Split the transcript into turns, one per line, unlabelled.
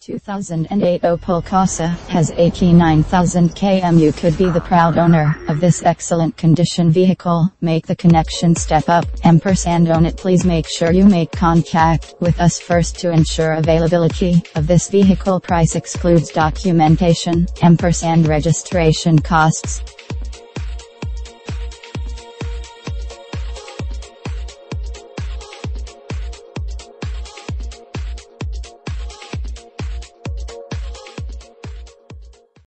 2008 Opel Corsa has 89,000 km. You could be the proud owner of this excellent condition vehicle. Make the connection step up. and own it. Please make sure you make contact with us first to ensure availability of this vehicle. Price excludes documentation, and registration costs.